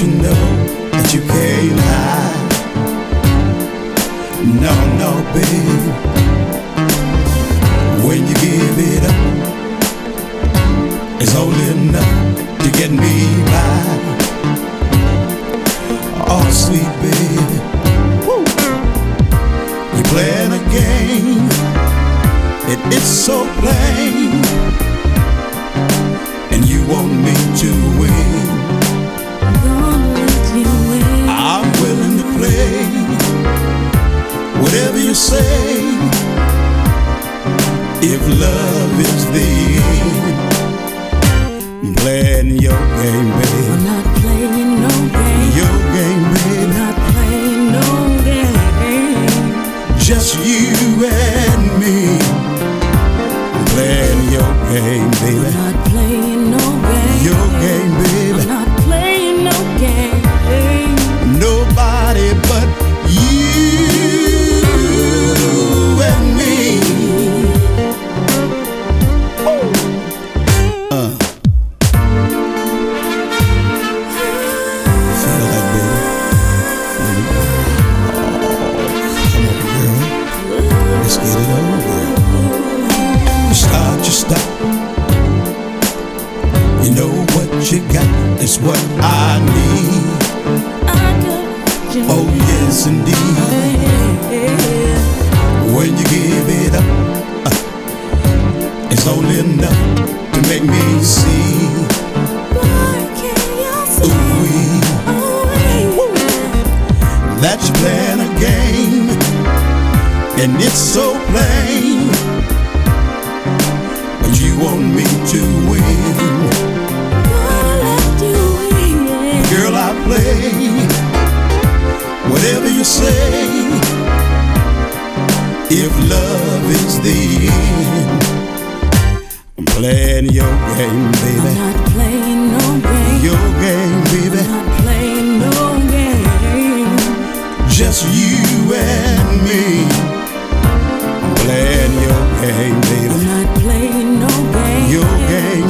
you know that you can't hide. No, no, babe. When you give it up, it's only enough to get me by. Oh, sweet baby, you're playing a game, and it's so plain. Say if love is the? Playing your game, baby. I'm not playing no game. Your game, I'm baby. not playing no game. Just you and me. Playing your game, baby. not playing no game. Your game, got is what I need. Oh yes, indeed. When you give it up, uh, it's only enough to make me see. That you're playing a game, and it's so plain. You say. If love is the end, I'm playing your game, baby. I'm not playing no game. Your game, baby. I'm not playing no game. Just you and me. I'm playing your game, baby. I'm not playing no game. Your game,